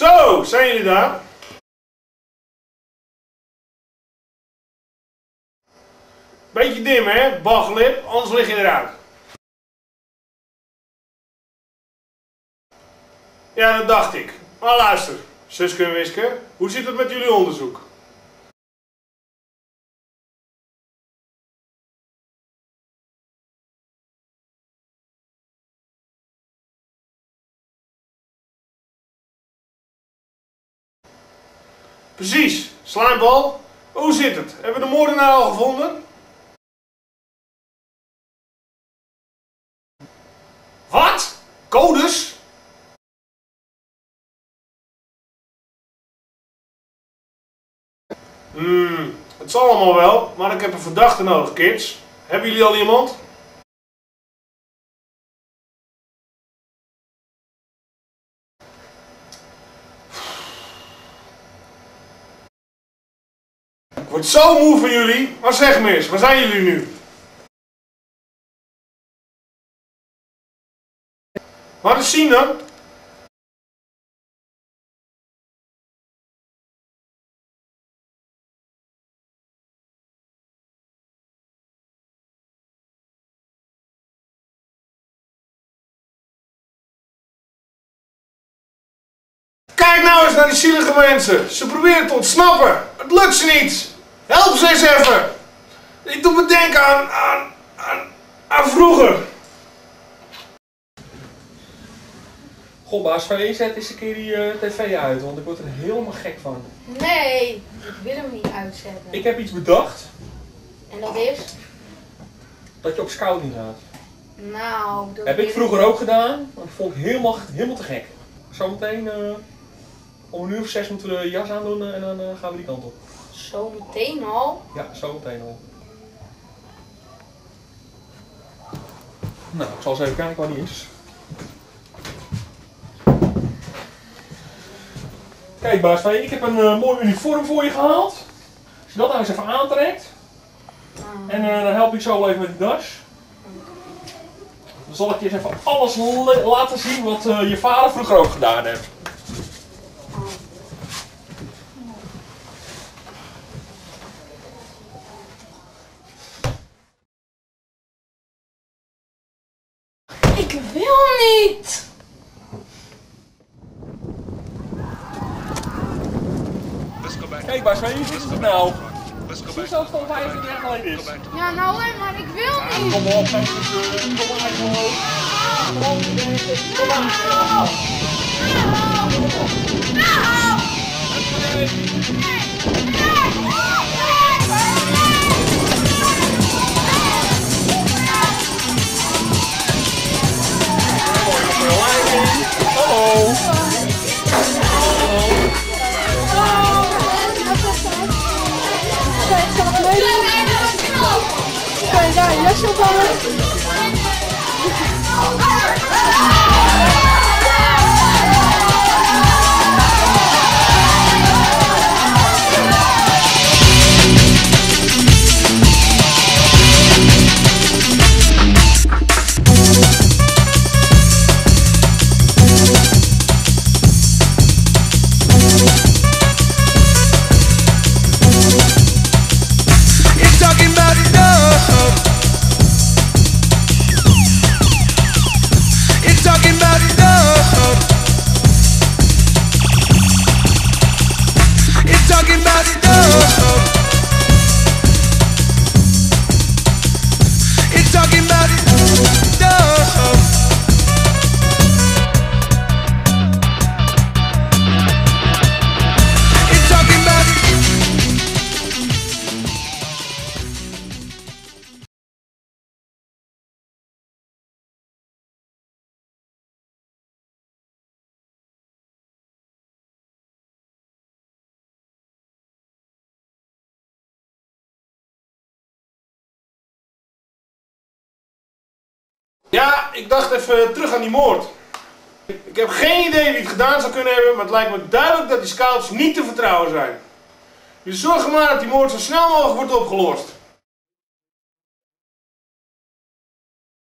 Zo, zijn jullie daar? Beetje dim hè, baglip, anders lig je eruit. Ja, dat dacht ik. Maar luister, Suske en Wiske, hoe zit het met jullie onderzoek? Precies, slijmbal. Hoe zit het? Hebben we de moordenaar al gevonden? Wat? Codes? Hmm, het zal allemaal wel, maar ik heb een verdachte nodig, kids. Hebben jullie al iemand? Ik zo moe van jullie. Maar zeg me eens, waar zijn jullie nu? Waar is Sina? Kijk nou eens naar die zielige mensen. Ze proberen te ontsnappen. Het lukt ze niet. Help ze eens even. Ik doe me denken aan, aan, aan, aan vroeger. Goh, baas van zet eens een keer die eh, tv uit, want ik word er helemaal gek van. Nee, ik wil hem niet uitzetten. Ik heb iets bedacht En dat is? dat je op scouting gaat. Nou, dat Heb ik vroeger ook gedaan, maar dat vond ik helemaal, helemaal te gek. Zometeen eh, om een uur of zes moeten we de jas aandoen eh, en dan eh, gaan we die kant op. Zo meteen al? Ja, zometeen al. Nou, ik zal eens even kijken waar die is. Kijk baas, ik heb een eh, mooi uniform voor je gehaald. Als je dat nou eens even aantrekt. Ah, En eh, dan help ik zo wel even met die das. Dan zal ik je eens even alles le- laten zien wat eh, je vader vroeger ook gedaan heeft. Ik wil niet! Kijk van, hier zit het nou. Precies zoals het al 25 jaar geleden is. Ja, nou hè, maar ik wil niet! Kom op, eh, kom maar. Gewoon, eh, kom maar. Kan je Ja, ik dacht even terug aan die moord. Ik heb geen idee wie het gedaan zou kunnen hebben, maar het lijkt me duidelijk dat die scouts niet te vertrouwen zijn. Dus zorg maar dat die moord zo snel mogelijk wordt opgelost.